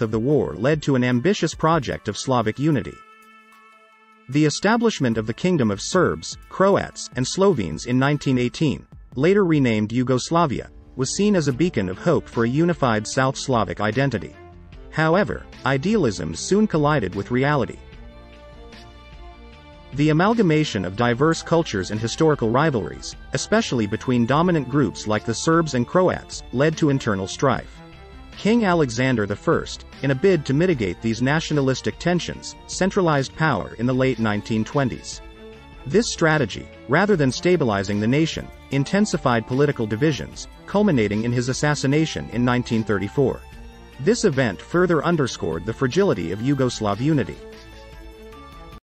of the war led to an ambitious project of Slavic unity. The establishment of the Kingdom of Serbs, Croats, and Slovenes in 1918, later renamed Yugoslavia, was seen as a beacon of hope for a unified South Slavic identity. However, idealism soon collided with reality. The amalgamation of diverse cultures and historical rivalries, especially between dominant groups like the Serbs and Croats, led to internal strife. King Alexander I, in a bid to mitigate these nationalistic tensions, centralized power in the late 1920s. This strategy, rather than stabilizing the nation, intensified political divisions, culminating in his assassination in 1934. This event further underscored the fragility of Yugoslav unity.